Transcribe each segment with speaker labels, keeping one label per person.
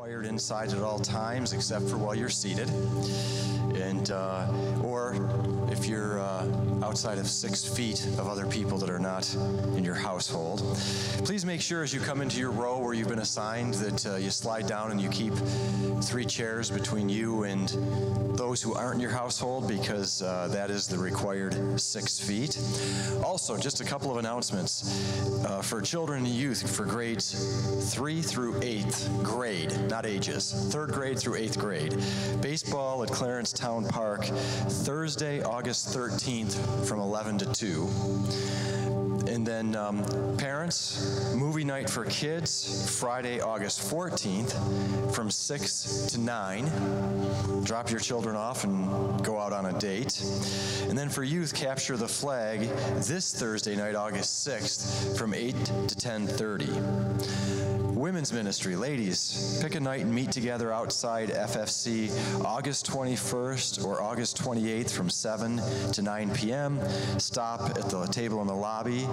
Speaker 1: required inside at all times except for while you're seated. And, uh, or if you're uh, outside of six feet of other people that are not in your household. Please make sure as you come into your row where you've been assigned that uh, you slide down and you keep three chairs between you and those who aren't in your household because uh, that is the required six feet. Also, just a couple of announcements uh, for children and youth for grades three through eighth grade, not ages, third grade through eighth grade. Baseball at Clarence Town Park, Thursday, August 13th from 11 to 2. And then um, parents, movie night for kids, Friday, August 14th from 6 to 9. Drop your children off and go out on a date. And then for youth, capture the flag this Thursday night, August 6th from 8 to 10:30. Women's ministry, ladies, pick a night and meet together outside FFC August 21st or August 28th from 7 to 9 p.m. Stop at the table in the lobby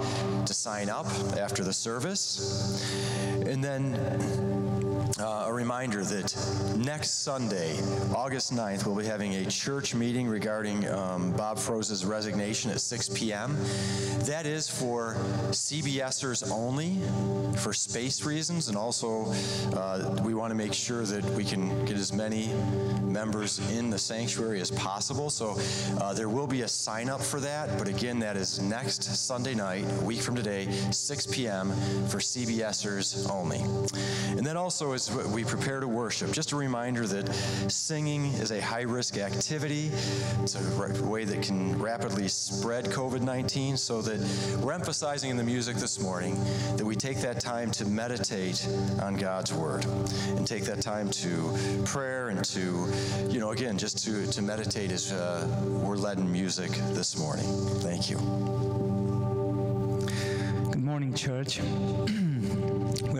Speaker 1: to sign up after the service. And then uh, a reminder that next Sunday, August 9th, we'll be having a church meeting regarding um, Bob Frose's resignation at 6 p.m. That is for CBSers only, for space reasons, and also uh, we want to make sure that we can get as many members in the sanctuary as possible. So uh, there will be a sign up for that, but again, that is next Sunday night, a week from today, 6 p.m. for CBSers only. And then also, as we prepare to worship, just a reminder that singing is a high risk activity. It's a way that can rapidly spread COVID 19, so that we're emphasizing in the music this morning that we take that time to meditate on God's Word and take that time to prayer and to, you know, again, just to, to meditate as uh, we're led in music this morning. Thank you.
Speaker 2: Good morning, church.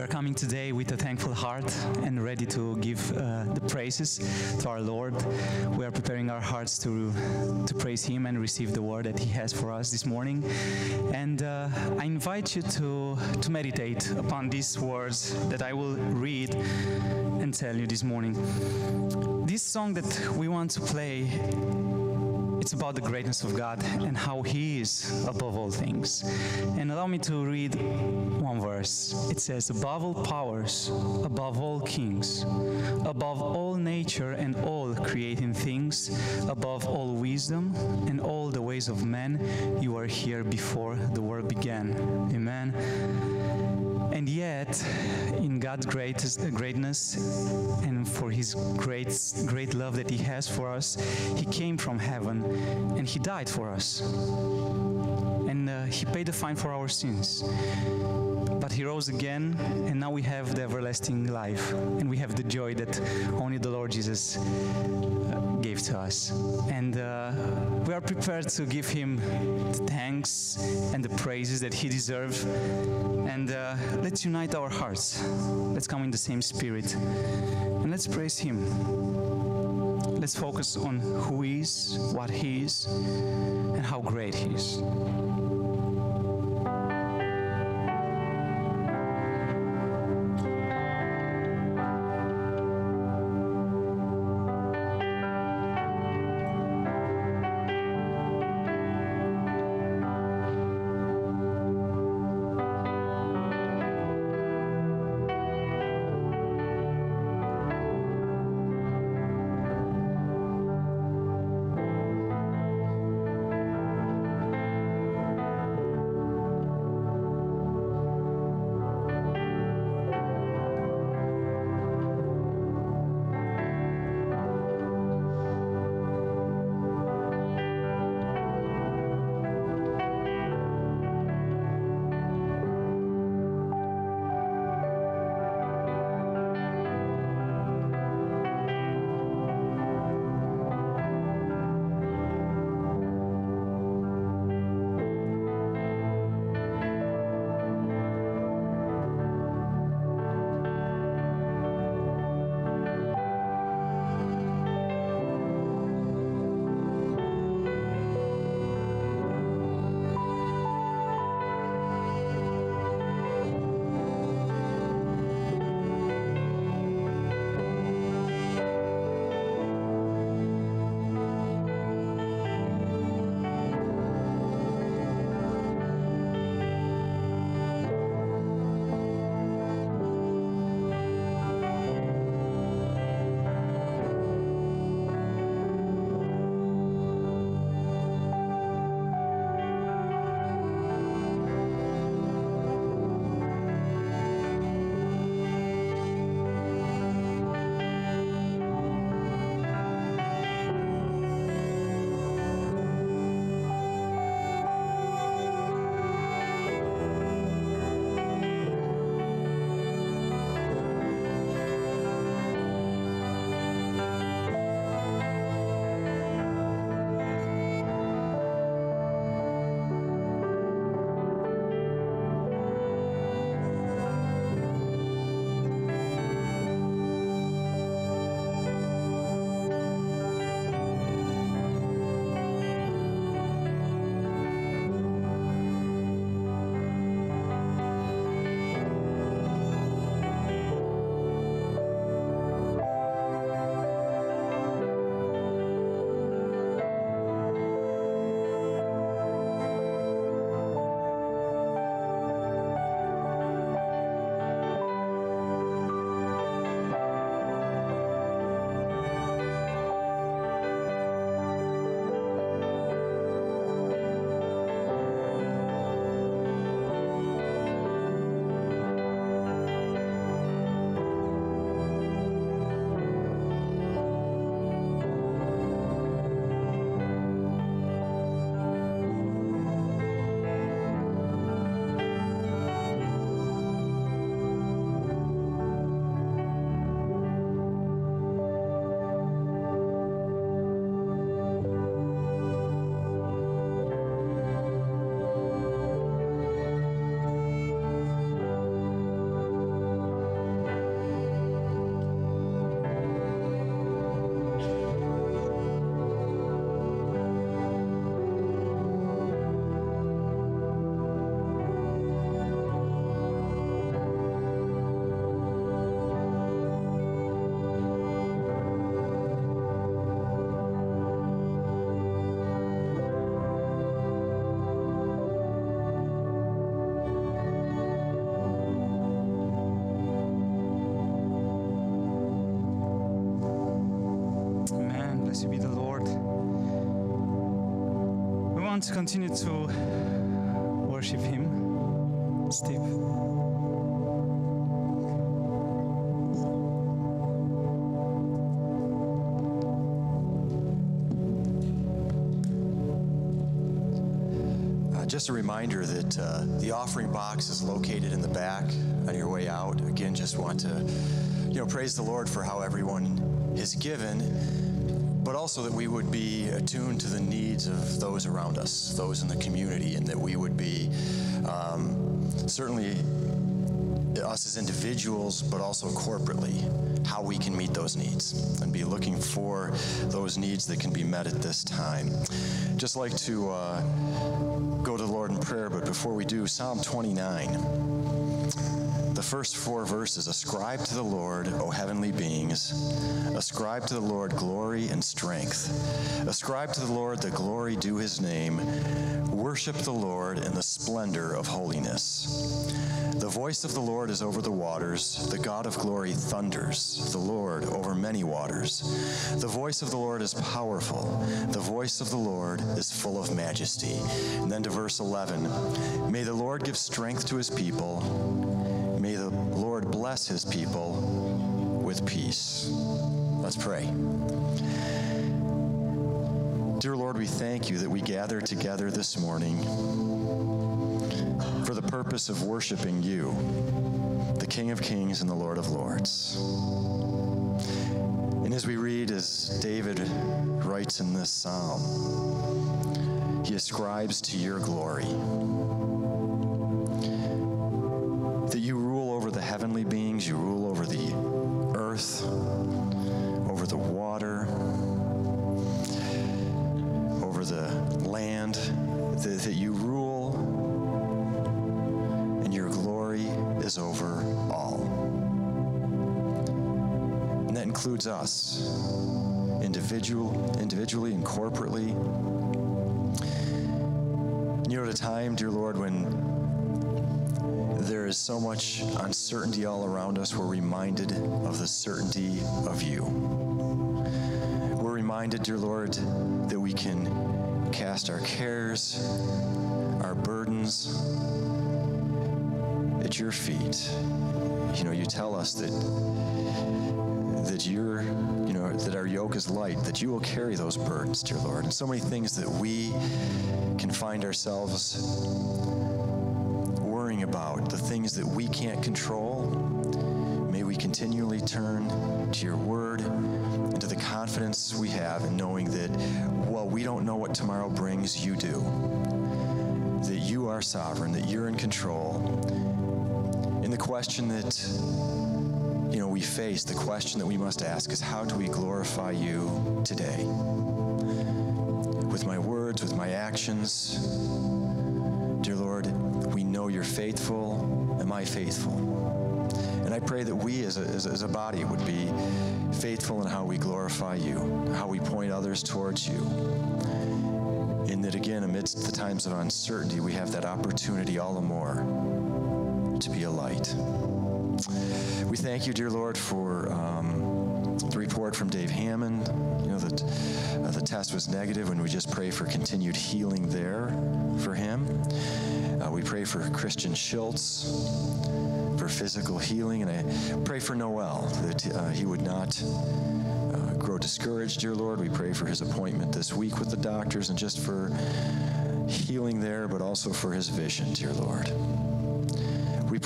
Speaker 2: Coming today with a thankful heart and ready to give uh, the praises to our Lord. We are preparing our hearts to, to praise Him and receive the word that He has for us this morning. And uh, I invite you to, to meditate upon these words that I will read and tell you this morning. This song that we want to play it's about the greatness of God and how He is above all things. And allow me to read one verse. It says, Above all powers, above all kings, above all nature and all creating things, above all wisdom and all the ways of men, you are here before the world began. Amen. And yet, in God's greatest, greatness and for His great, great love that He has for us, He came from heaven and He died for us. And uh, He paid the fine for our sins. But He rose again, and now we have the everlasting life. And we have the joy that only the Lord Jesus gave to us. And uh, we are prepared to give Him the thanks and the praises that He deserves. And uh, let's unite our hearts. Let's come in the same spirit. And let's praise Him. Let's focus on who He is, what He is, and how great He is. Want to continue to worship Him. Steve.
Speaker 1: Uh, just a reminder that uh, the offering box is located in the back on your way out. Again, just want to, you know, praise the Lord for how everyone has given, but also that we would be attuned to the needs of those around us, those in the community, and that we would be um, certainly us as individuals, but also corporately, how we can meet those needs and be looking for those needs that can be met at this time. Just like to uh, go to the Lord in prayer, but before we do, Psalm 29. First four verses Ascribe to the Lord, O heavenly beings. Ascribe to the Lord glory and strength. Ascribe to the Lord the glory due his name. Worship the Lord in the splendor of holiness. The voice of the Lord is over the waters. The God of glory thunders. The Lord over many waters. The voice of the Lord is powerful. The voice of the Lord is full of majesty. And then to verse 11 May the Lord give strength to his people. Bless his people with peace. Let's pray. Dear Lord, we thank you that we gather together this morning for the purpose of worshiping you, the King of Kings and the Lord of Lords. And as we read, as David writes in this psalm, he ascribes to your glory includes us, individual, individually and corporately. You know, at a time, dear Lord, when there is so much uncertainty all around us, we're reminded of the certainty of you. We're reminded, dear Lord, that we can cast our cares, our burdens at your feet. You know, you tell us that that your you know that our yoke is light, that you will carry those burdens, dear Lord. And so many things that we can find ourselves worrying about, the things that we can't control. May we continually turn to your word and to the confidence we have in knowing that while we don't know what tomorrow brings, you do. That you are sovereign, that you're in control. And the question that you know we face, the question that we must ask is how do we glorify you today? With my words, with my actions. Dear Lord, we know you're faithful. Am I faithful? And I pray that we as a, as, a- as a body would be faithful in how we glorify you, how we point others towards you. And that again, amidst the times of uncertainty, we have that opportunity all the more to be a light. Thank you, dear Lord, for um, the report from Dave Hammond. You know that uh, the test was negative, and we just pray for continued healing there for him. Uh, we pray for Christian Schultz for physical healing, and I pray for Noel that uh, he would not uh, grow discouraged, dear Lord. We pray for his appointment this week with the doctors, and just for healing there, but also for his vision, dear Lord.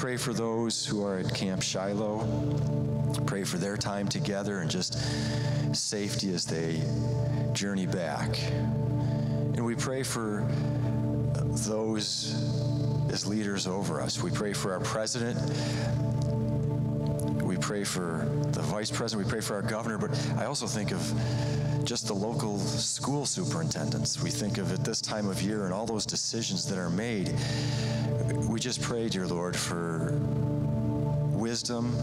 Speaker 1: Pray for those who are at Camp Shiloh. Pray for their time together and just safety as they journey back. And we pray for those as leaders over us. We pray for our president. We pray for the vice president. We pray for our governor. But I also think of just the local school superintendents. We think of at this time of year and all those decisions that are made. We just pray, dear Lord, for wisdom.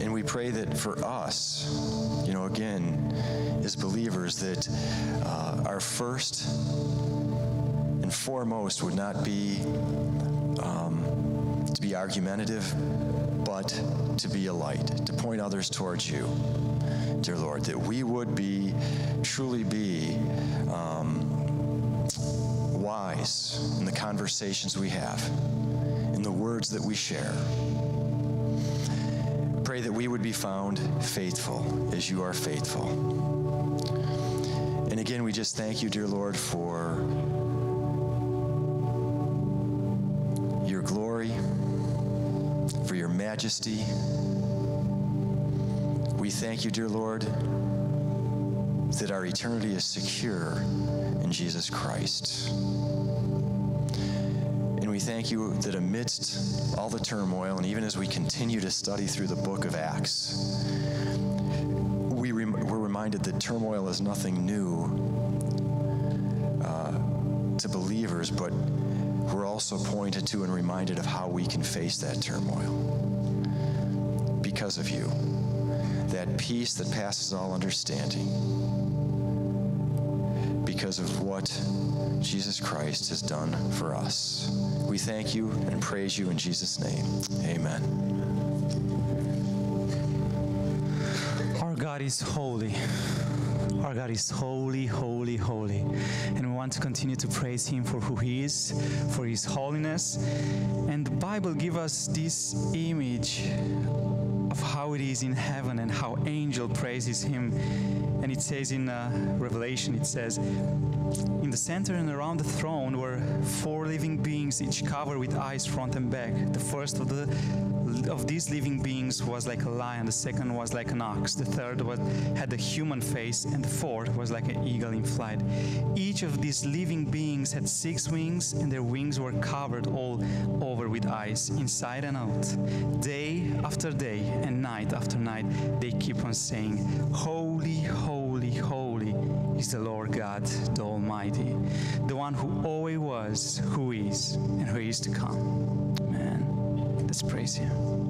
Speaker 1: And we pray that for us, you know, again, as believers, that uh, our first and foremost would not be um, to be argumentative, but to be a light, to point others towards you, dear Lord, that we would be, truly be um, in the conversations we have, in the words that we share. Pray that we would be found faithful as you are faithful. And again, we just thank you, dear Lord, for your glory, for your majesty. We thank you, dear Lord, that our eternity is secure in Jesus Christ. And we thank you that amidst all the turmoil, and even as we continue to study through the book of Acts, we rem- we're reminded that turmoil is nothing new uh, to believers, but we're also pointed to and reminded of how we can face that turmoil because of you. That peace that passes all understanding because of what Jesus Christ has done for us. We thank you and praise you in Jesus' name. Amen.
Speaker 2: Our God is holy. Our God is holy, holy, holy. And we want to continue to praise Him for who He is, for His holiness. And the Bible gives us this image of how it is in heaven and how angel praises Him. And it says in uh, Revelation, it says, in the center and around the throne were four living beings, each covered with eyes front and back. The first of the of these living beings was like a lion, the second was like an ox, the third was, had a human face, and the fourth was like an eagle in flight. Each of these living beings had six wings, and their wings were covered all over with eyes, inside and out. Day after day and night after night, they keep on saying, Holy, holy, holy holy is the Lord God, the Almighty, the one who always was, who is, and who is to come. Amen. Let's praise Him.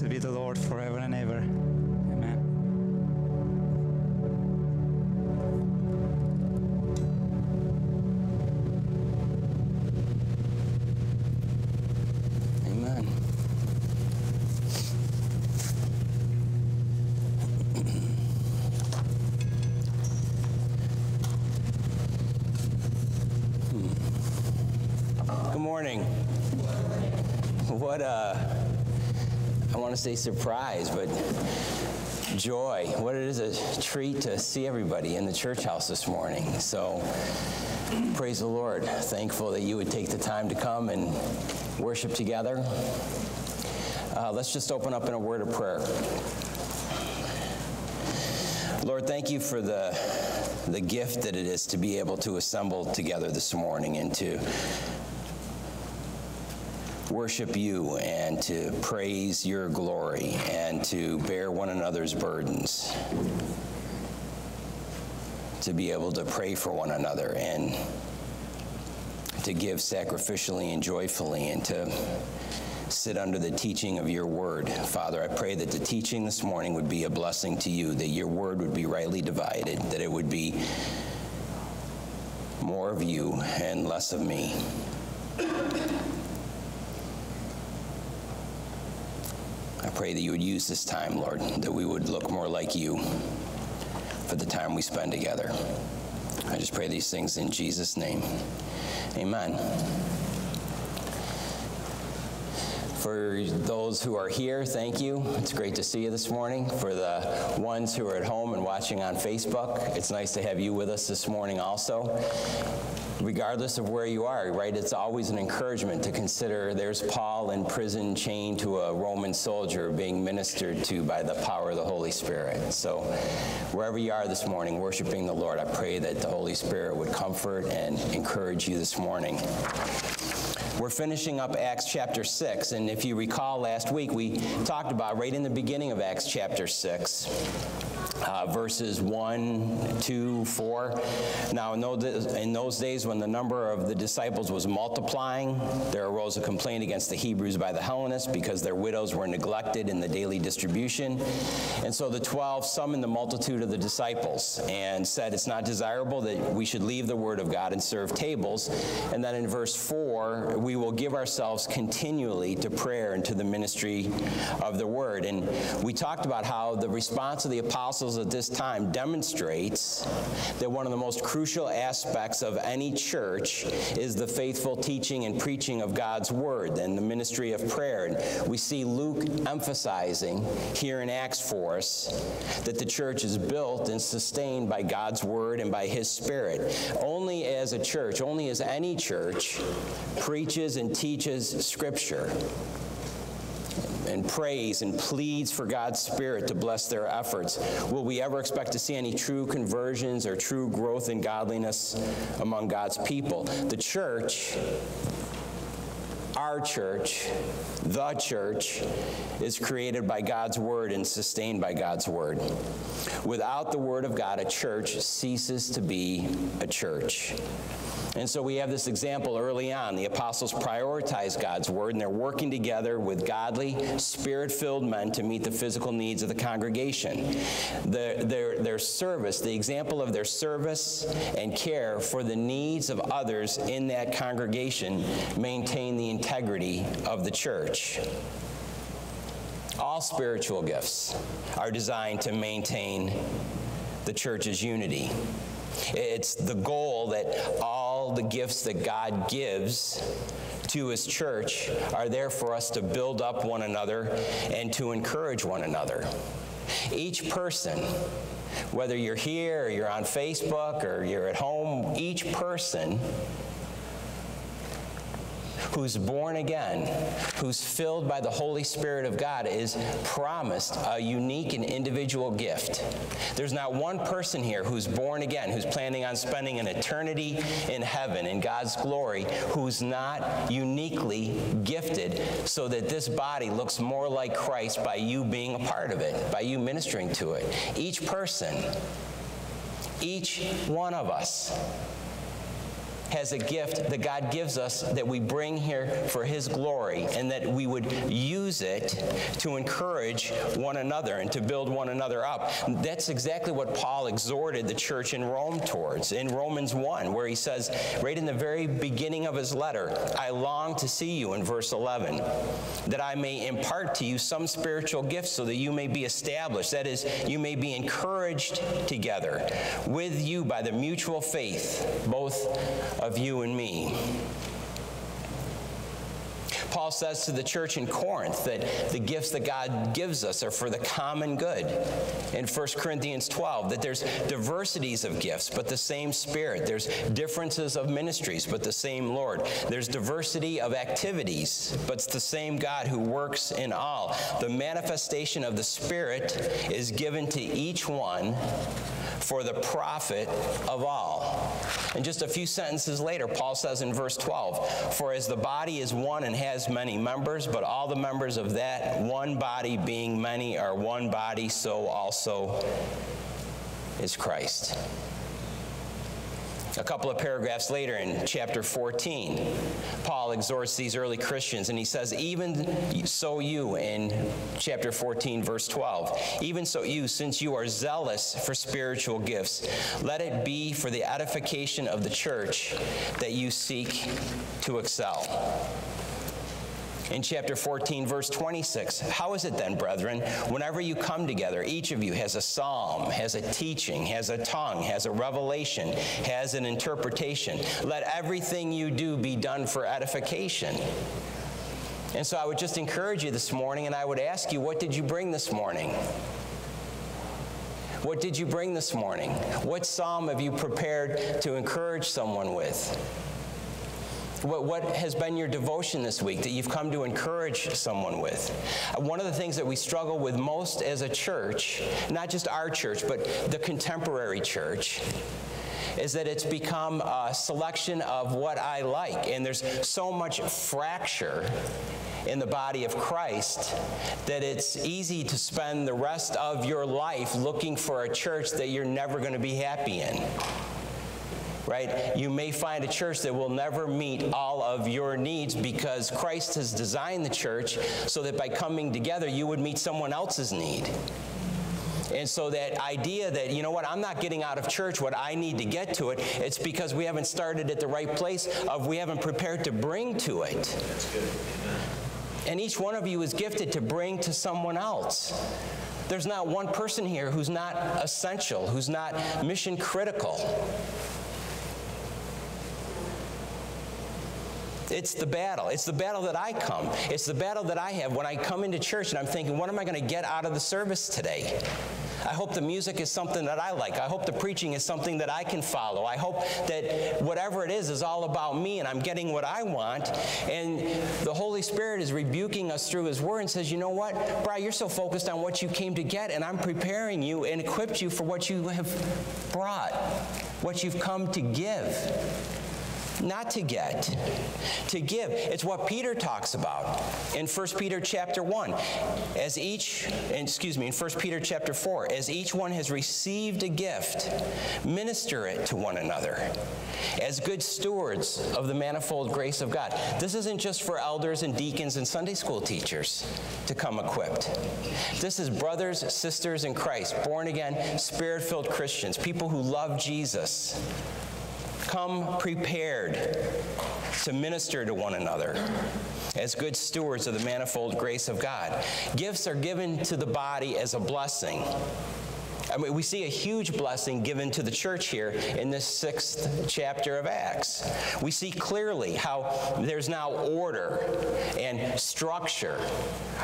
Speaker 2: Blessed be the Lord forever
Speaker 3: want to say surprise, but joy. What it is a treat to see everybody in the church house this morning. So praise the Lord. Thankful that you would take the time to come and worship together. Uh, let's just open up in a word of prayer. Lord, thank you for the, the gift that it is to be able to assemble together this morning and to worship you and to praise your glory and to bear one another's burdens. To be able to pray for one another and to give sacrificially and joyfully and to sit under the teaching of your word. Father, I pray that the teaching this morning would be a blessing to you, that your word would be rightly divided, that it would be more of you and less of me. I pray that you would use this time, Lord, that we would look more like you for the time we spend together. I just pray these things in Jesus' name. Amen. For those who are here, thank you. It's great to see you this morning. For the ones who are at home and watching on Facebook, it's nice to have you with us this morning also. Regardless of where you are, right? It's always an encouragement to consider there's Paul in prison chained to a Roman soldier being ministered to by the power of the Holy Spirit. So wherever you are this morning worshiping the Lord, I pray that the Holy Spirit would comfort and encourage you this morning. We're finishing up Acts chapter 6, and if you recall last week, we talked about right in the beginning of Acts chapter 6. Uh, verses 1, 2, 4. Now, in those, in those days when the number of the disciples was multiplying, there arose a complaint against the Hebrews by the Hellenists because their widows were neglected in the daily distribution. And so the 12 summoned the multitude of the disciples and said, It's not desirable that we should leave the word of God and serve tables. And then in verse 4, we will give ourselves continually to prayer and to the ministry of the word. And we talked about how the response of the apostles at this time demonstrates that one of the most crucial aspects of any church is the faithful teaching and preaching of God's word and the ministry of prayer. And we see Luke emphasizing here in Acts for us that the church is built and sustained by God's word and by his spirit. Only as a church, only as any church preaches and teaches scripture and prays and pleads for God's Spirit to bless their efforts. Will we ever expect to see any true conversions or true growth in godliness among God's people? The church our church, the church, is created by God's word and sustained by God's word. Without the word of God, a church ceases to be a church. And so we have this example early on. The apostles prioritize God's word and they're working together with godly, spirit filled men to meet the physical needs of the congregation. The, their, their service, the example of their service and care for the needs of others in that congregation maintain the integrity of the church. All spiritual gifts are designed to maintain the church's unity. It's the goal that all the gifts that God gives to his church are there for us to build up one another and to encourage one another. Each person, whether you're here or you're on Facebook or you're at home, each person who's born again, who's filled by the Holy Spirit of God, is promised a unique and individual gift. There's not one person here who's born again, who's planning on spending an eternity in heaven in God's glory, who's not uniquely gifted so that this body looks more like Christ by you being a part of it, by you ministering to it. Each person, each one of us has a gift that God gives us that we bring here for His glory and that we would use it to encourage one another and to build one another up. That's exactly what Paul exhorted the church in Rome towards in Romans 1, where he says, right in the very beginning of his letter, I long to see you in verse 11, that I may impart to you some spiritual gifts so that you may be established. That is, you may be encouraged together with you by the mutual faith, both of you and me. Paul says to the church in Corinth that the gifts that God gives us are for the common good. In 1 Corinthians 12, that there's diversities of gifts, but the same Spirit. There's differences of ministries, but the same Lord. There's diversity of activities, but it's the same God who works in all. The manifestation of the Spirit is given to each one for the profit of all. And just a few sentences later, Paul says in verse 12, For as the body is one and has many members, but all the members of that one body being many are one body, so also is Christ. A couple of paragraphs later in chapter 14, Paul exhorts these early Christians and he says, Even so, you, in chapter 14, verse 12, even so, you, since you are zealous for spiritual gifts, let it be for the edification of the church that you seek to excel in chapter 14, verse 26. How is it then, brethren, whenever you come together, each of you has a psalm, has a teaching, has a tongue, has a revelation, has an interpretation? Let everything you do be done for edification. And so I would just encourage you this morning, and I would ask you, what did you bring this morning? What did you bring this morning? What psalm have you prepared to encourage someone with? What, what has been your devotion this week that you've come to encourage someone with? Uh, one of the things that we struggle with most as a church, not just our church, but the contemporary church, is that it's become a selection of what I like. And there's so much fracture in the body of Christ that it's easy to spend the rest of your life looking for a church that you're never going to be happy in right? You may find a church that will never meet all of your needs because Christ has designed the church so that by coming together, you would meet someone else's need. And so that idea that, you know what, I'm not getting out of church what I need to get to it, it's because we haven't started at the right place of we haven't prepared to bring to it. And each one of you is gifted to bring to someone else. There's not one person here who's not essential, who's not mission critical. It's the battle. It's the battle that I come. It's the battle that I have when I come into church and I'm thinking, what am I going to get out of the service today? I hope the music is something that I like. I hope the preaching is something that I can follow. I hope that whatever it is is all about me and I'm getting what I want. And the Holy Spirit is rebuking us through His Word and says, you know what, Brian, you're so focused on what you came to get, and I'm preparing you and equipped you for what you have brought, what you've come to give not to get, to give. It's what Peter talks about in 1 Peter chapter 1. As each, excuse me, in 1 Peter chapter 4, as each one has received a gift, minister it to one another as good stewards of the manifold grace of God. This isn't just for elders and deacons and Sunday school teachers to come equipped. This is brothers, sisters in Christ, born again, spirit filled Christians, people who love Jesus come prepared to minister to one another as good stewards of the manifold grace of God. Gifts are given to the body as a blessing. Mean, we see a huge blessing given to the church here in this sixth chapter of Acts. We see clearly how there's now order and structure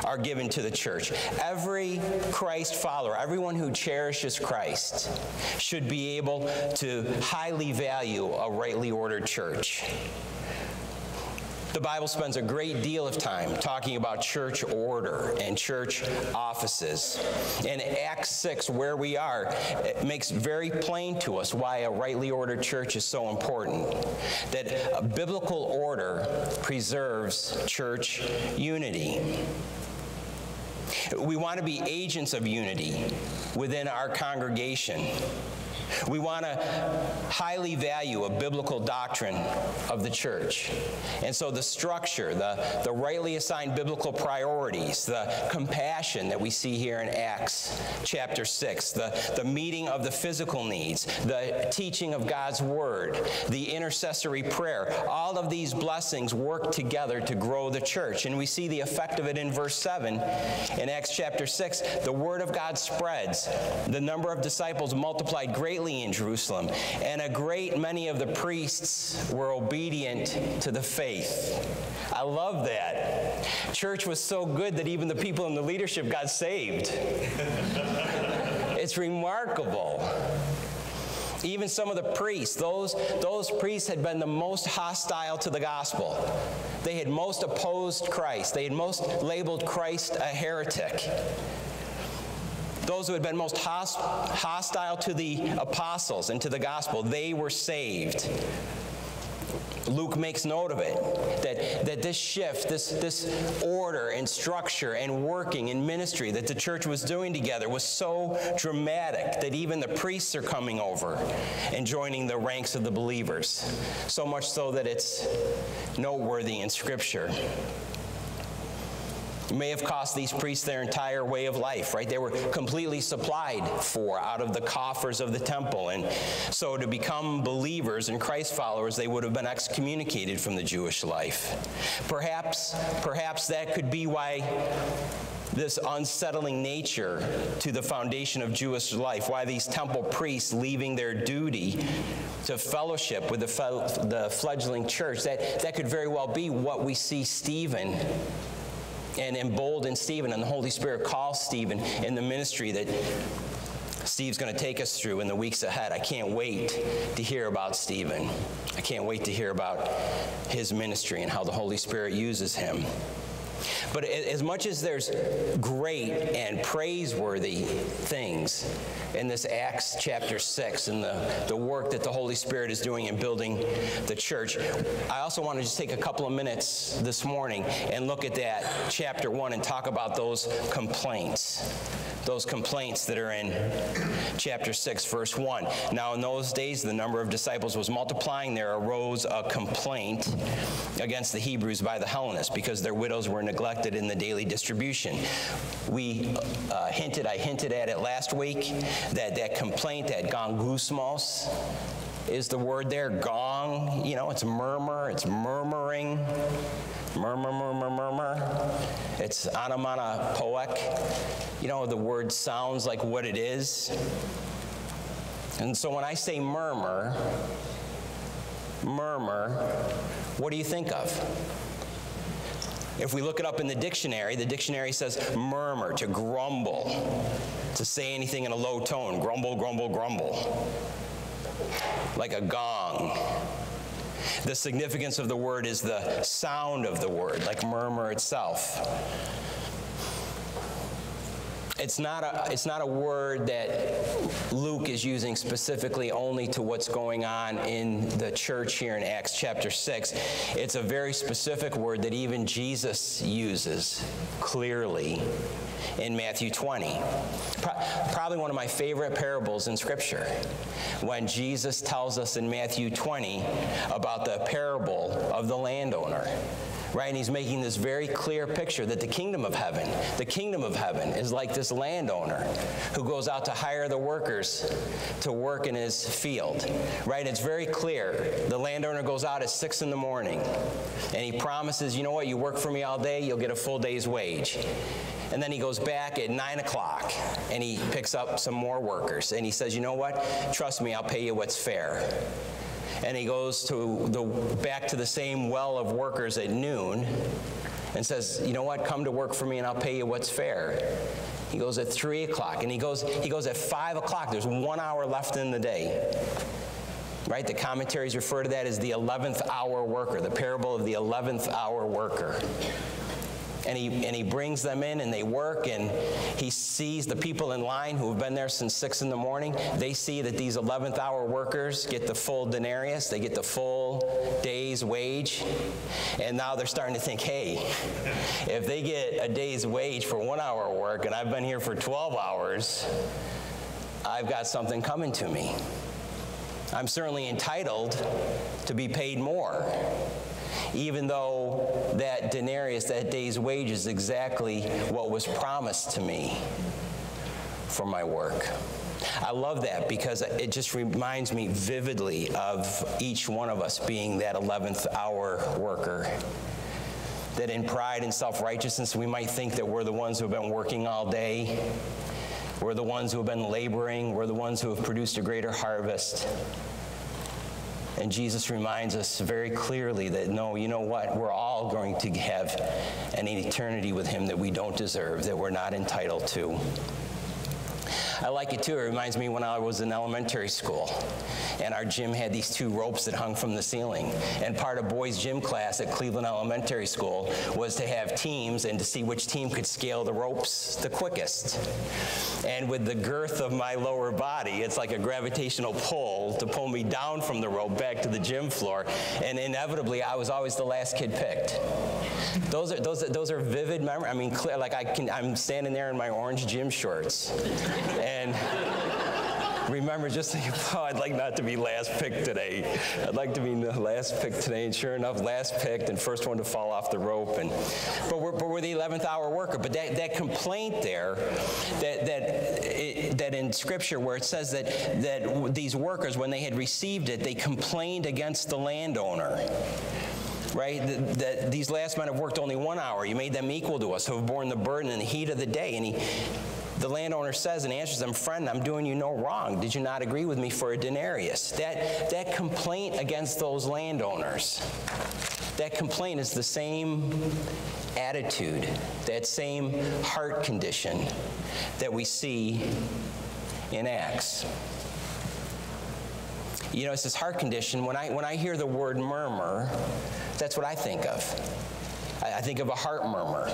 Speaker 3: are given to the church. Every Christ follower, everyone who cherishes Christ, should be able to highly value a rightly ordered church. The Bible spends a great deal of time talking about church order and church offices. In Acts 6, where we are, it makes very plain to us why a rightly ordered church is so important. That biblical order preserves church unity. We want to be agents of unity within our congregation. We want to highly value a biblical doctrine of the church. And so the structure, the, the rightly assigned biblical priorities, the compassion that we see here in Acts chapter 6, the, the meeting of the physical needs, the teaching of God's word, the intercessory prayer, all of these blessings work together to grow the church. And we see the effect of it in verse 7 in Acts chapter 6. The word of God spreads. The number of disciples multiplied greatly in Jerusalem, and a great many of the priests were obedient to the faith. I love that. Church was so good that even the people in the leadership got saved. it's remarkable. Even some of the priests, those, those priests had been the most hostile to the gospel. They had most opposed Christ. They had most labeled Christ a heretic. Those who had been most host, hostile to the apostles and to the gospel, they were saved. Luke makes note of it that, that this shift, this, this order and structure and working in ministry that the church was doing together was so dramatic that even the priests are coming over and joining the ranks of the believers. So much so that it's noteworthy in Scripture. May have cost these priests their entire way of life, right? They were completely supplied for out of the coffers of the temple. And so to become believers and Christ followers, they would have been excommunicated from the Jewish life. Perhaps, perhaps that could be why this unsettling nature to the foundation of Jewish life, why these temple priests leaving their duty to fellowship with the, the fledgling church, that, that could very well be what we see Stephen and embolden Stephen, and the Holy Spirit calls Stephen in the ministry that Steve's going to take us through in the weeks ahead. I can't wait to hear about Stephen. I can't wait to hear about his ministry and how the Holy Spirit uses him. But as much as there's great and praiseworthy things in this Acts chapter 6 and the, the work that the Holy Spirit is doing in building the church, I also want to just take a couple of minutes this morning and look at that chapter 1 and talk about those complaints those complaints that are in chapter 6, verse 1. Now, in those days, the number of disciples was multiplying. There arose a complaint against the Hebrews by the Hellenists because their widows were neglected in the daily distribution. We uh, hinted, I hinted at it last week, that that complaint, that gongusmos, is the word there. Gong, you know, it's murmur, it's murmuring. Murmur, murmur, murmur. It's onomatopoeic. You know, the word sounds like what it is. And so when I say murmur, murmur, what do you think of? If we look it up in the dictionary, the dictionary says murmur, to grumble, to say anything in a low tone, grumble, grumble, grumble, like a gong. The significance of the word is the sound of the word, like murmur itself. It's not, a, it's not a word that Luke is using specifically only to what's going on in the church here in Acts chapter 6. It's a very specific word that even Jesus uses clearly in Matthew 20. Pro- probably one of my favorite parables in Scripture when Jesus tells us in Matthew 20 about the parable of the landowner right? And he's making this very clear picture that the kingdom of heaven, the kingdom of heaven is like this landowner who goes out to hire the workers to work in his field, right? It's very clear. The landowner goes out at six in the morning and he promises, you know what, you work for me all day, you'll get a full day's wage. And then he goes back at 9 o'clock and he picks up some more workers. And he says, You know what? Trust me, I'll pay you what's fair. And he goes to the, back to the same well of workers at noon and says, You know what? Come to work for me and I'll pay you what's fair. He goes at 3 o'clock and he goes, he goes at 5 o'clock. There's one hour left in the day. Right? The commentaries refer to that as the 11th hour worker, the parable of the 11th hour worker and he, and he brings them in and they work and he sees the people in line who have been there since 6 in the morning. They see that these 11th hour workers get the full denarius. They get the full day's wage. And now they're starting to think hey if they get a day's wage for one hour of work and i've been here for 12 hours i've got something coming to me. I'm certainly entitled to be paid more, even though that denarius, that day's wage, is exactly what was promised to me for my work. I love that because it just reminds me vividly of each one of us being that 11th hour worker. That in pride and self righteousness, we might think that we're the ones who have been working all day. We're the ones who have been laboring. We're the ones who have produced a greater harvest. And Jesus reminds us very clearly that no, you know what? We're all going to have an eternity with Him that we don't deserve, that we're not entitled to. I like it too. It reminds me when I was in elementary school and our gym had these two ropes that hung from the ceiling. And part of boys' gym class at Cleveland Elementary School was to have teams and to see which team could scale the ropes the quickest. And with the girth of my lower body, it's like a gravitational pull to pull me down from the rope back to the gym floor. And inevitably, I was always the last kid picked. Those are, those, those are vivid memories. I mean, clear, like I can, I'm standing there in my orange gym shorts. And remember just thinking, oh, I'd like not to be last picked today. I'd like to be the last picked today. And sure enough, last picked and first one to fall off the rope. And, but, we're, but we're the 11th hour worker. But that, that complaint there, that, that, it, that in Scripture where it says that, that these workers, when they had received it, they complained against the landowner right? That, that, these last men have worked only one hour. You made them equal to us, who have borne the burden and the heat of the day. And he, the landowner says and answers them, Friend, I'm doing you no wrong. Did you not agree with me for a denarius? That, that complaint against those landowners, that complaint is the same attitude, that same heart condition that we see in Acts. You know, it's this heart condition. When I, when I hear the word murmur, that's what I think of. I, I think of a heart murmur.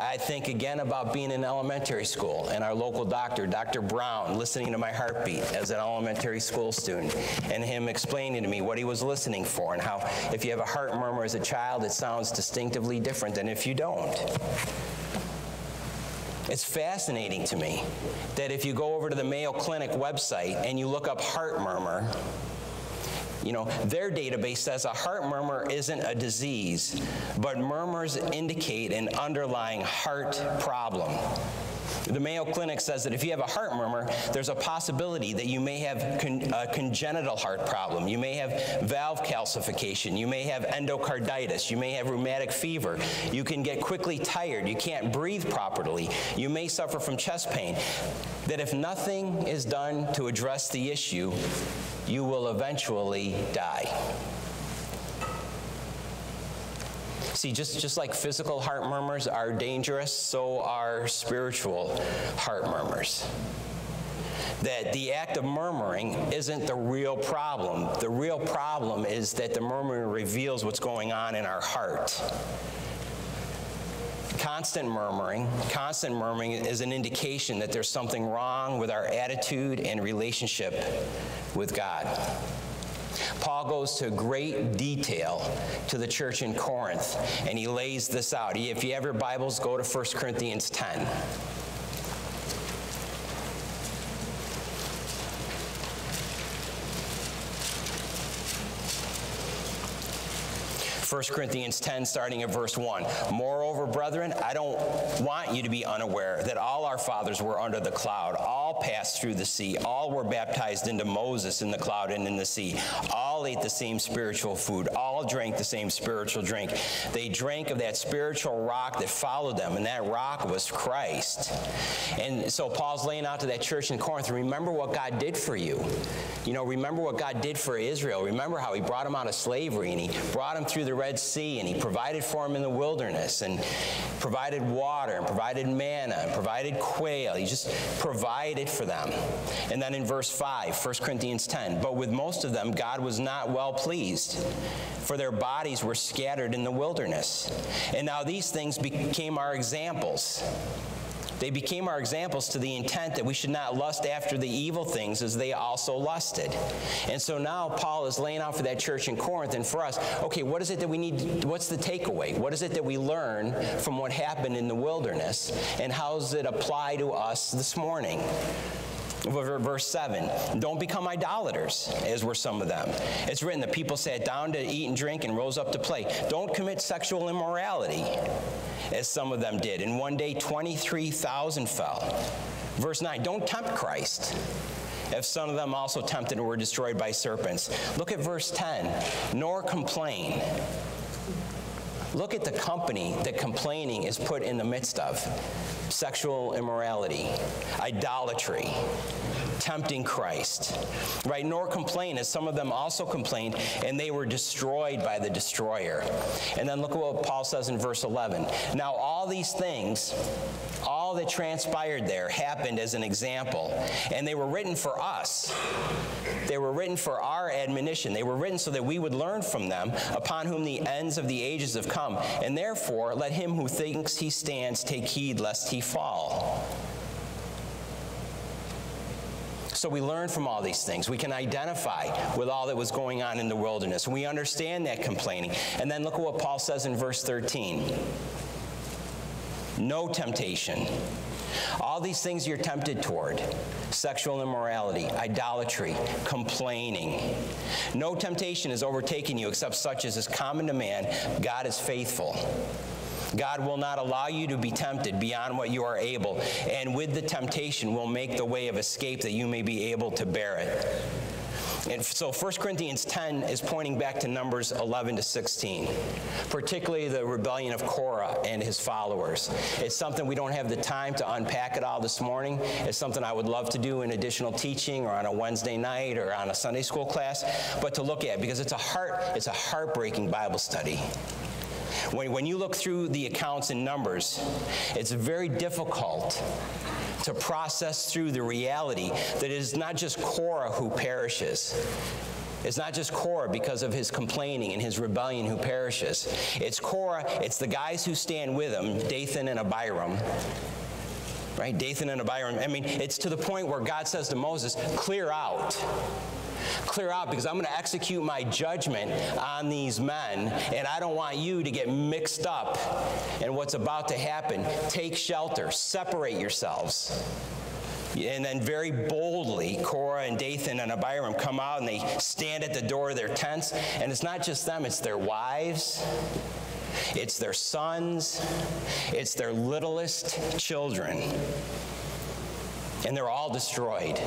Speaker 3: I think again about being in elementary school and our local doctor, Dr. Brown, listening to my heartbeat as an elementary school student and him explaining to me what he was listening for and how if you have a heart murmur as a child, it sounds distinctively different than if you don't. It's fascinating to me that if you go over to the Mayo Clinic website and you look up heart murmur, you know, their database says a heart murmur isn't a disease, but murmurs indicate an underlying heart problem. The Mayo Clinic says that if you have a heart murmur, there's a possibility that you may have con a congenital heart problem. You may have valve calcification. You may have endocarditis. You may have rheumatic fever. You can get quickly tired. You can't breathe properly. You may suffer from chest pain. That if nothing is done to address the issue, you will eventually die. See, just, just like physical heart murmurs are dangerous, so are spiritual heart murmurs. That the act of murmuring isn't the real problem. The real problem is that the murmuring reveals what's going on in our heart. Constant murmuring, constant murmuring is an indication that there's something wrong with our attitude and relationship with God. Paul goes to great detail to the church in Corinth, and he lays this out. If you have your Bibles, go to 1 Corinthians 10. 1 Corinthians 10, starting at verse 1. Moreover, brethren, I don't want you to be unaware that all our fathers were under the cloud, all passed through the sea, all were baptized into Moses in the cloud and in the sea, all ate the same spiritual food, all drank the same spiritual drink. They drank of that spiritual rock that followed them, and that rock was Christ. And so Paul's laying out to that church in Corinth remember what God did for you. You know, remember what God did for Israel. Remember how he brought them out of slavery and he brought them through the Red Sea and he provided for them in the wilderness and provided water and provided manna and provided quail. He just provided for them. And then in verse 5, 1 Corinthians 10, but with most of them God was not well pleased, for their bodies were scattered in the wilderness. And now these things became our examples they became our examples to the intent that we should not lust after the evil things as they also lusted. And so now Paul is laying out for that church in Corinth and for us, okay, what is it that we need? What's the takeaway? What is it that we learn from what happened in the wilderness? And how does it apply to us this morning? Verse 7 Don't become idolaters, as were some of them. It's written that people sat down to eat and drink and rose up to play. Don't commit sexual immorality, as some of them did. And one day, 23,000 fell. Verse 9 Don't tempt Christ. If some of them also tempted and were destroyed by serpents. Look at verse 10 Nor complain. Look at the company that complaining is put in the midst of sexual immorality, idolatry, tempting Christ, right? Nor complain, as some of them also complained, and they were destroyed by the destroyer. And then look at what Paul says in verse 11. Now, all these things, all that transpired there happened as an example, and they were written for us. They were written for our admonition. They were written so that we would learn from them, upon whom the ends of the ages have come. And therefore, let him who thinks he stands take heed lest he fall. So we learn from all these things. We can identify with all that was going on in the wilderness. We understand that complaining. And then look at what Paul says in verse 13 no temptation. All these things you're tempted toward sexual immorality, idolatry, complaining. No temptation has overtaken you except such as is common to man. God is faithful. God will not allow you to be tempted beyond what you are able, and with the temptation will make the way of escape that you may be able to bear it. And so 1 Corinthians 10 is pointing back to Numbers 11 to 16, particularly the rebellion of Korah and his followers. It's something we don't have the time to unpack it all this morning. It's something I would love to do in additional teaching or on a Wednesday night or on a Sunday school class, but to look at because it's a heart it's a heartbreaking Bible study. When, when you look through the accounts and Numbers, it's very difficult to process through the reality that it is not just Korah who perishes. It's not just Korah because of his complaining and his rebellion who perishes. It's Korah, it's the guys who stand with him, Dathan and Abiram. Right? Dathan and Abiram. I mean, it's to the point where God says to Moses, clear out clear out because I'm going to execute my judgment on these men, and I don't want you to get mixed up in what's about to happen. Take shelter, separate yourselves. And then very boldly, Korah and Dathan and Abiram come out and they stand at the door of their tents. And it's not just them, it's their wives, it's their sons, it's their littlest children. And they're all destroyed.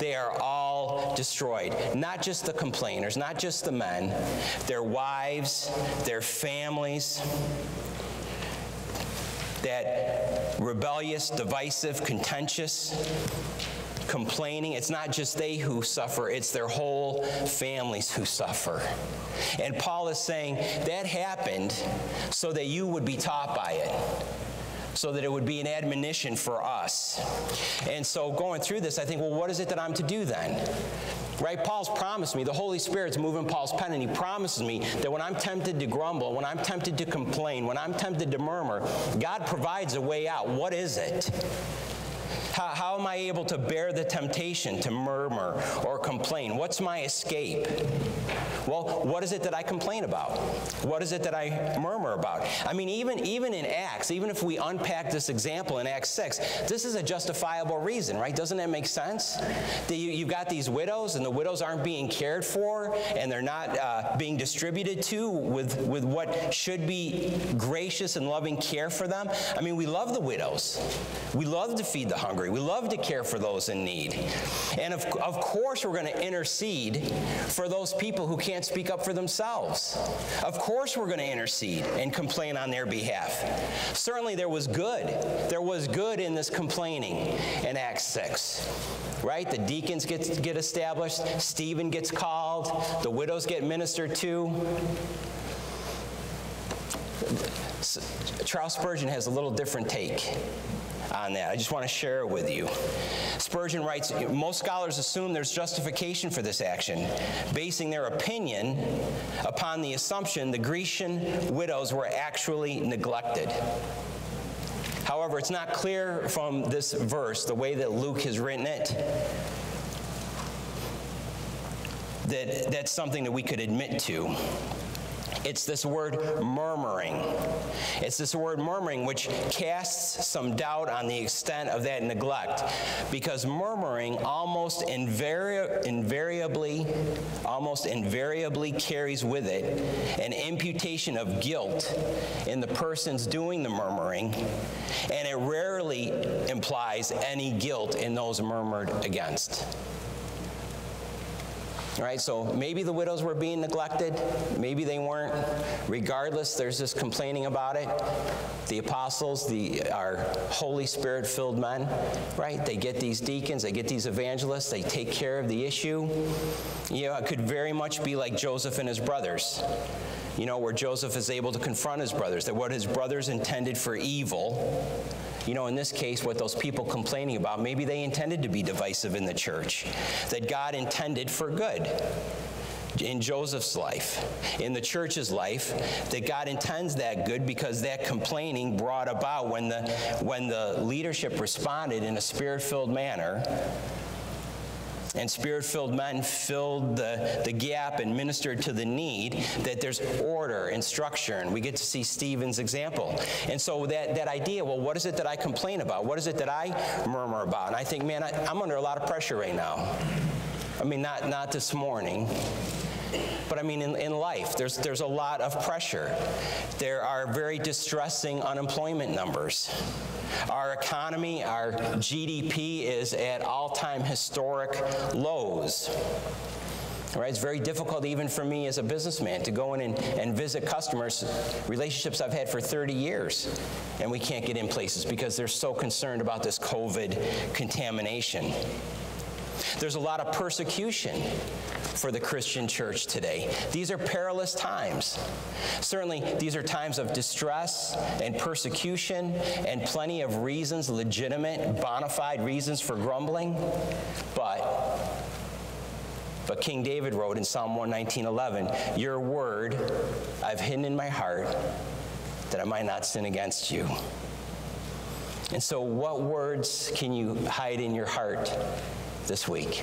Speaker 3: They are all destroyed. Not just the complainers, not just the men, their wives, their families. That rebellious, divisive, contentious, complaining. It's not just they who suffer, it's their whole families who suffer. And Paul is saying that happened so that you would be taught by it so that it would be an admonition for us. And so going through this, I think, well, what is it that I'm to do then? Right? Paul's promised me, the Holy Spirit's moving Paul's pen, and he promises me that when I'm tempted to grumble, when I'm tempted to complain, when I'm tempted to murmur, God provides a way out. What is it? How, how, am I able to bear the temptation to murmur or complain? What's my escape? Well, what is it that I complain about? What is it that I murmur about? I mean, even, even in Acts, even if we unpack this example in Acts 6, this is a justifiable reason, right? Doesn't that make sense? That you, you've got these widows, and the widows aren't being cared for, and they're not uh, being distributed to with, with what should be gracious and loving care for them. I mean, we love the widows. We love to feed the hungry. We love to care for those in need. And of, of course, we're going to intercede for those people who can't speak up for themselves. Of course, we're going to intercede and complain on their behalf. Certainly, there was good. There was good in this complaining in Acts 6. Right? The deacons get, get established, Stephen gets called, the widows get ministered to. Charles Spurgeon has a little different take on that. I just want to share it with you. Spurgeon writes Most scholars assume there's justification for this action, basing their opinion upon the assumption the Grecian widows were actually neglected. However, it's not clear from this verse, the way that Luke has written it, that that's something that we could admit to. It's this word murmuring. It's this word murmuring which casts some doubt on the extent of that neglect because murmuring almost invari- invariably almost invariably carries with it an imputation of guilt in the person's doing the murmuring and it rarely implies any guilt in those murmured against. Right, so maybe the widows were being neglected, maybe they weren't. Regardless, there's this complaining about it. The apostles, the our Holy Spirit filled men, right? They get these deacons, they get these evangelists, they take care of the issue. You know, it could very much be like Joseph and his brothers. You know, where Joseph is able to confront his brothers, that what his brothers intended for evil, you know, in this case, what those people complaining about, maybe they intended to be divisive in the church, that God intended for good in Joseph's life, in the church's life, that God intends that good because that complaining brought about when the, when the leadership responded in a spirit filled manner and spirit filled men filled the, the gap and ministered to the need, that there's order and structure. And we get to see Stephen's example. And so that, that idea well, what is it that I complain about? What is it that I murmur about? And I think, man, I, I'm under a lot of pressure right now. I mean, not, not this morning. But I mean, in, in life, there's, there's a lot of pressure. There are very distressing unemployment numbers. Our economy, our GDP is at all time historic lows. Right? It's very difficult even for me as a businessman to go in and, and visit customers, relationships I've had for 30 years, and we can't get in places because they're so concerned about this COVID contamination. There's a lot of persecution for the Christian church today. These are perilous times. Certainly, these are times of distress and persecution and plenty of reasons, legitimate, bona fide reasons for grumbling. But but King David wrote in Psalm 119:11, "Your word I've hidden in my heart that I might not sin against you." And so what words can you hide in your heart this week?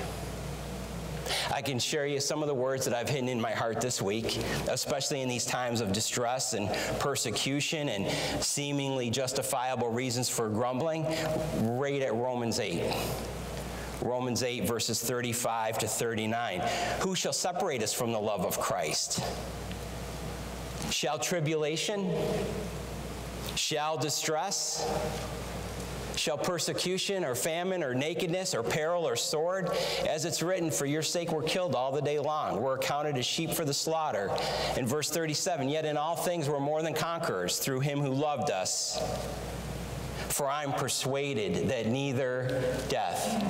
Speaker 3: I can share you some of the words that I've hidden in my heart this week, especially in these times of distress and persecution and seemingly justifiable reasons for grumbling, right at Romans 8. Romans 8, verses 35 to 39. Who shall separate us from the love of Christ? Shall tribulation? Shall distress? Shall persecution or famine or nakedness or peril or sword? As it's written, for your sake we're killed all the day long. We're accounted as sheep for the slaughter. In verse 37, yet in all things we're more than conquerors through him who loved us. For I'm persuaded that neither death,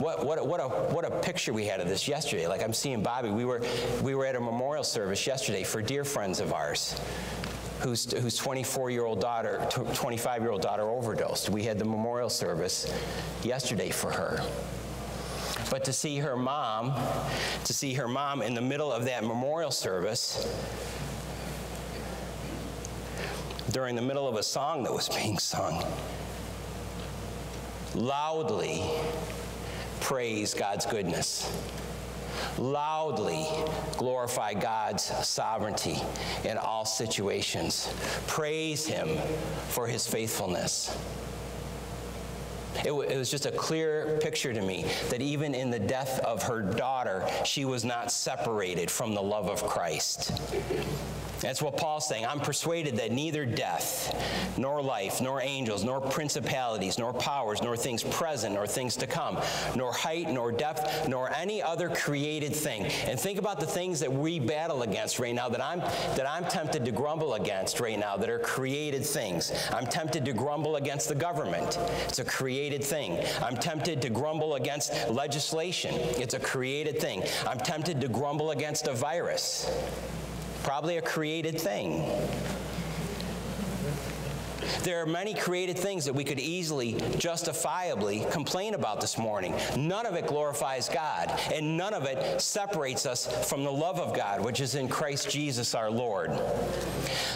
Speaker 3: what, what, what, a, what a picture we had of this yesterday. Like I'm seeing Bobby. We were, we were at a memorial service yesterday for dear friends of ours whose, whose 24-year-old daughter, 25-year-old daughter overdosed. We had the memorial service yesterday for her. But to see her mom, to see her mom in the middle of that memorial service, during the middle of a song that was being sung, loudly praise God's goodness loudly glorify God's sovereignty in all situations. Praise Him for His faithfulness. It, it, was just a clear picture to me that even in the death of her daughter, she was not separated from the love of Christ. That's what Paul's saying. I'm persuaded that neither death, nor life, nor angels, nor principalities, nor powers, nor things present, nor things to come, nor height, nor depth, nor any other created thing. And think about the things that we battle against right now that I'm that I'm tempted to grumble against right now that are created things. I'm tempted to grumble against the government. It's a created thing. I'm tempted to grumble against legislation. It's a created thing. I'm tempted to grumble against a virus. Probably a created thing. There are many created things that we could easily, justifiably complain about this morning. None of it glorifies God, and none of it separates us from the love of God, which is in Christ Jesus our Lord.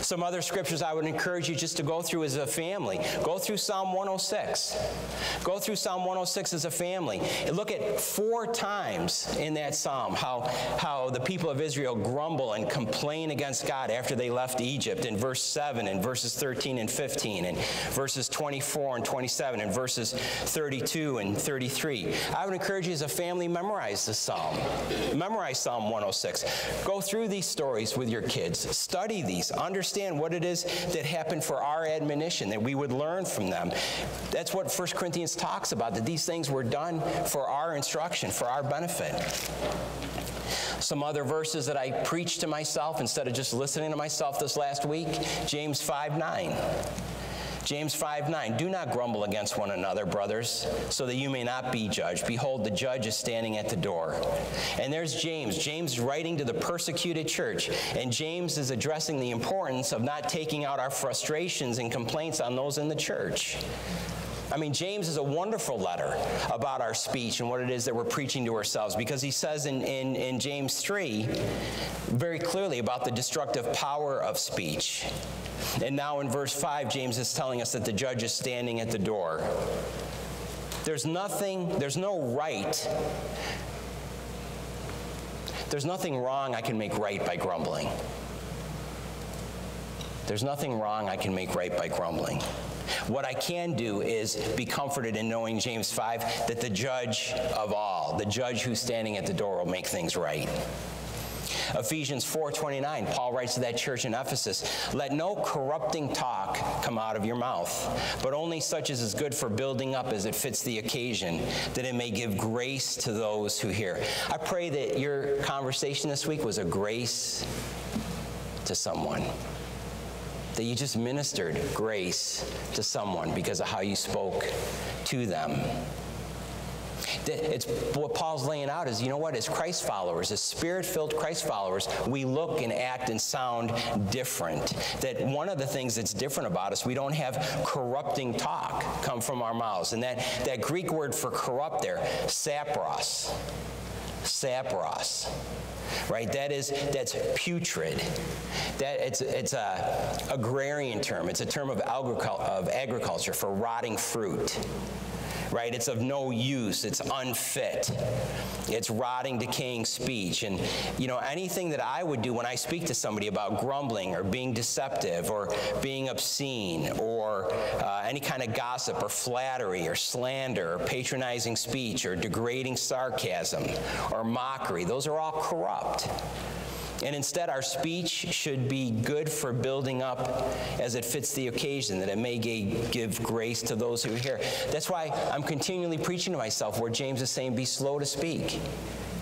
Speaker 3: Some other scriptures I would encourage you just to go through as a family. Go through Psalm 106. Go through Psalm 106 as a family. And look at four times in that psalm how, how the people of Israel grumble and complain against God after they left Egypt in verse 7 and verses 13 and 15 and verses 24 and 27 and verses 32 and 33. I would encourage you as a family memorize this psalm. Memorize Psalm 106. Go through these stories with your kids. Study these. Understand what it is that happened for our admonition, that we would learn from them. That's what 1 Corinthians talks about, that these things were done for our instruction, for our benefit. Some other verses that I preached to myself instead of just listening to myself this last week James 5 9. James 5 9, do not grumble against one another, brothers, so that you may not be judged. Behold, the judge is standing at the door. And there's James. James writing to the persecuted church. And James is addressing the importance of not taking out our frustrations and complaints on those in the church. I mean, James is a wonderful letter about our speech and what it is that we're preaching to ourselves because he says in, in, in James 3 very clearly about the destructive power of speech. And now in verse 5, James is telling us that the judge is standing at the door. There's nothing, there's no right, there's nothing wrong I can make right by grumbling. There's nothing wrong I can make right by grumbling. What I can do is be comforted in knowing James 5 that the judge of all, the judge who's standing at the door will make things right. Ephesians 4:29 Paul writes to that church in Ephesus, "Let no corrupting talk come out of your mouth, but only such as is good for building up as it fits the occasion, that it may give grace to those who hear." I pray that your conversation this week was a grace to someone that you just ministered grace to someone because of how you spoke to them. It's what Paul's laying out is, you know what, as Christ followers, as spirit-filled Christ followers, we look and act and sound different. That one of the things that's different about us, we don't have corrupting talk come from our mouths. And that, that Greek word for corrupt there, sapros, sapros right? That is that's putrid. That it's it's a agrarian term. It's a term of, of agriculture for rotting fruit right? It's of no use, it's unfit, it's rotting, decaying speech. And, you know, anything that I would do when I speak to somebody about grumbling or being deceptive or being obscene or uh, any kind of gossip or flattery or slander or patronizing speech or degrading sarcasm or mockery, those are all corrupt. And instead, our speech should be good for building up as it fits the occasion, that it may give grace to those who hear. That's why I'm continually preaching to myself where James is saying, be slow to speak.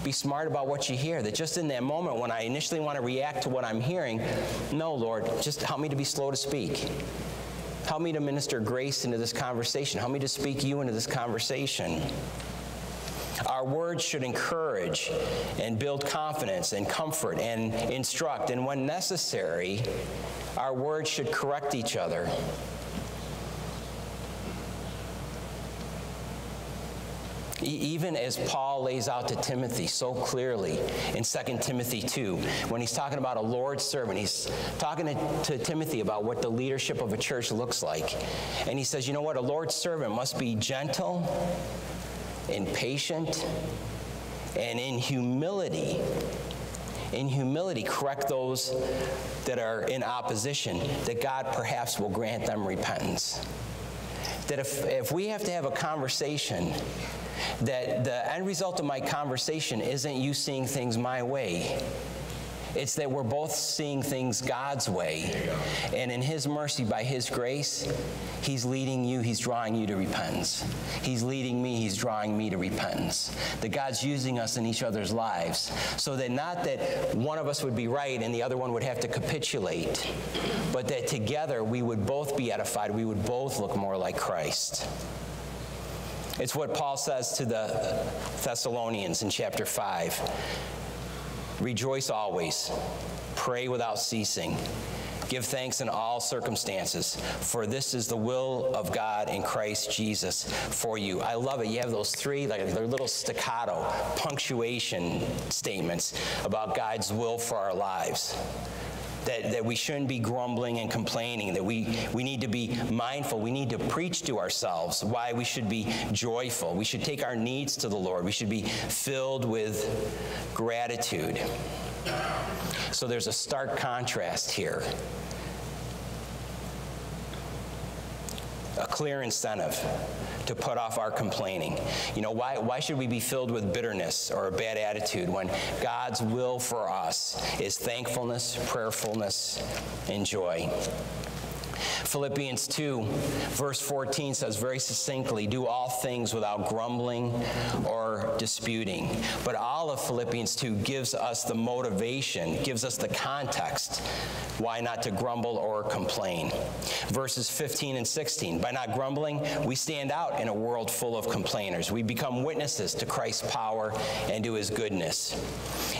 Speaker 3: Be smart about what you hear. That just in that moment when I initially want to react to what I'm hearing, no, Lord, just help me to be slow to speak. Help me to minister grace into this conversation. Help me to speak you into this conversation. Our words should encourage and build confidence and comfort and instruct. And when necessary, our words should correct each other. even as Paul lays out to Timothy so clearly in 2 Timothy 2, when he's talking about a Lord's servant, he's talking to, to, Timothy about what the leadership of a church looks like. And he says, you know what? A Lord's servant must be gentle and patient, and in humility, in humility, correct those that are in opposition, that God perhaps will grant them repentance. That if, if we have to have a conversation, that the end result of my conversation isn't you seeing things my way, it's that we're both seeing things God's way. And in His mercy, by His grace, He's leading you, He's drawing you to repentance. He's leading me, He's drawing me to repentance. That God's using us in each other's lives so that not that one of us would be right and the other one would have to capitulate, but that together we would both be edified, we would both look more like Christ. It's what Paul says to the Thessalonians in chapter 5. Rejoice always, pray without ceasing, Give thanks in all circumstances, for this is the will of God in Christ Jesus for you. I love it. You have those three, like they're little staccato punctuation statements about God's will for our lives that, that we shouldn't be grumbling and complaining, that we, we need to be mindful. We need to preach to ourselves why we should be joyful. We should take our needs to the Lord. We should be filled with gratitude. So there's a stark contrast here. A clear incentive to put off our complaining. You know, why, why should we be filled with bitterness or a bad attitude when God's will for us is thankfulness, prayerfulness, and joy? Philippians 2, verse 14 says very succinctly do all things without grumbling or disputing. But all of Philippians 2 gives us the motivation, gives us the context why not to grumble or complain. Verses 15 and 16 by not grumbling, we stand out in a world full of complainers. We become witnesses to Christ's power and to his goodness.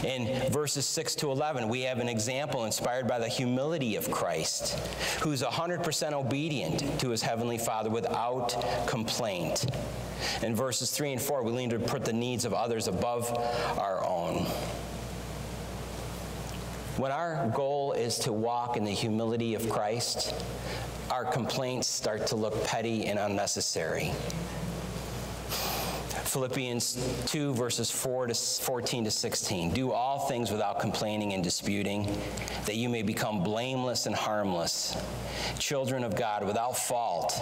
Speaker 3: In verses 6 to 11, we have an example inspired by the humility of Christ, who's 100% obedient to his heavenly Father without complaint. In verses 3 and 4, we learn to put the needs of others above our own. When our goal is to walk in the humility of Christ, our complaints start to look petty and unnecessary. Philippians 2, verses 4 to 14 to 16. Do all things without complaining and disputing, that you may become blameless and harmless, children of God without fault,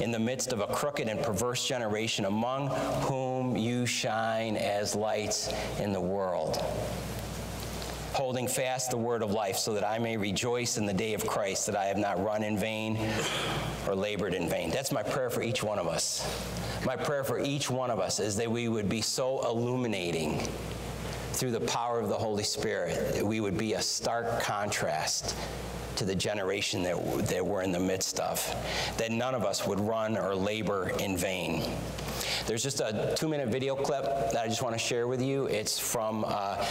Speaker 3: in the midst of a crooked and perverse generation, among whom you shine as lights in the world holding fast the word of life, so that I may rejoice in the day of Christ, that I have not run in vain or labored in vain. That's my prayer for each one of us. My prayer for each one of us is that we would be so illuminating through the power of the Holy Spirit that we would be a stark contrast to the generation that, that we're in the midst of, that none of us would run or labor in vain. There's just a two minute video clip that I just want to share with you. It's from uh,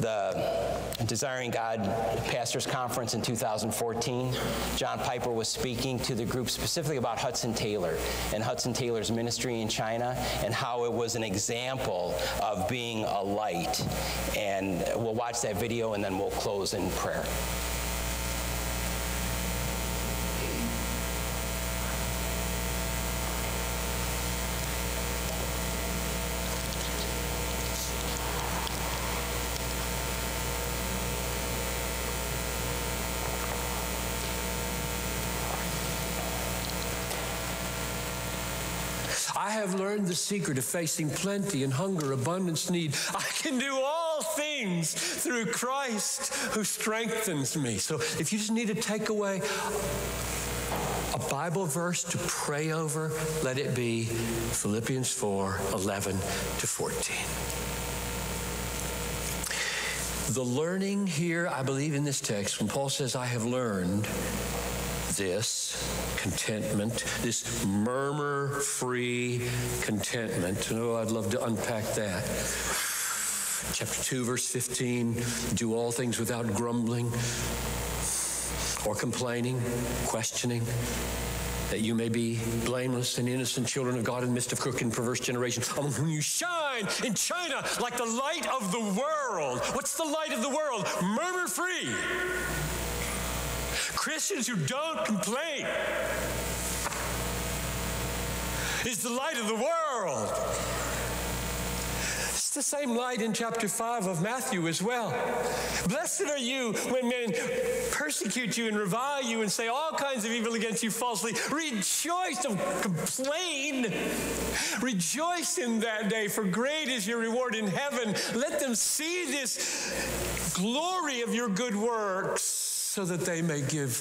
Speaker 3: the Desiring God Pastors Conference in 2014. John Piper was speaking to the group specifically about Hudson Taylor and Hudson Taylor's ministry in China and how it was an example of being a light. And we'll watch that video and then we'll close in prayer.
Speaker 4: I have learned the secret of facing plenty and hunger, abundance, need. I can do all things through Christ who strengthens me. So if you just need to take away a Bible verse to pray over, let it be Philippians 4 11 to 14. The learning here, I believe in this text, when Paul says, I have learned this contentment, this murmur free contentment. Oh, I'd love to unpack that. Chapter 2, verse 15 do all things without grumbling or complaining, questioning that you may be blameless and innocent children of God in the midst of crooked and perverse generation, among whom you shine in China like the light of the world. What's the light of the world? Murmur free. Christians who don't complain is the light of the world. It's the same light in chapter 5 of Matthew as well. Blessed are you when men persecute you and revile you and say all kinds of evil against you falsely. Rejoice, don't complain. Rejoice in that day, for great is your reward in heaven. Let them see this glory of your good works so that they may give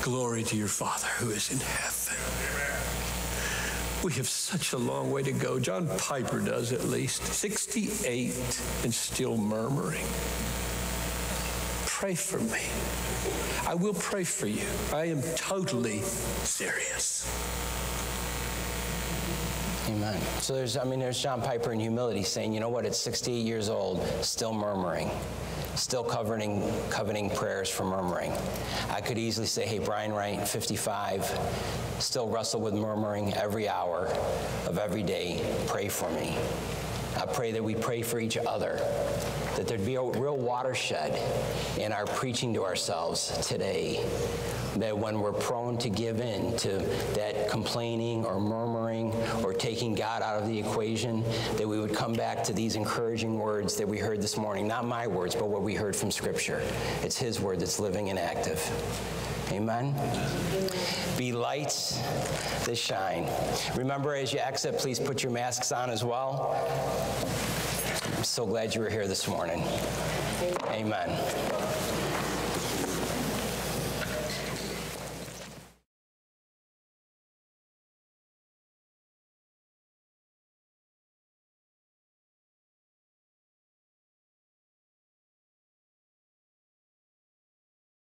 Speaker 4: glory to your Father who is in heaven. We have such a long way to go. John Piper does at least 68 and still murmuring. Pray for me. I will pray for you. I am totally serious.
Speaker 3: Amen. So there's, I mean, there's John Piper in humility saying, you know what, at 68 years old, still murmuring, still coveting, coveting prayers for murmuring. I could easily say, hey, Brian Wright, 55, still wrestle with murmuring every hour of every day. Pray for me. I pray that we pray for each other, that there'd be a real watershed in our preaching to ourselves today. That when we're prone to give in to that complaining or murmuring or taking God out of the equation, that we would come back to these encouraging words that we heard this morning. Not my words, but what we heard from Scripture. It's His word that's living and active. Amen. Be lights that shine. Remember, as you exit, please put your masks on as well. I'm so glad you were here this morning. Amen.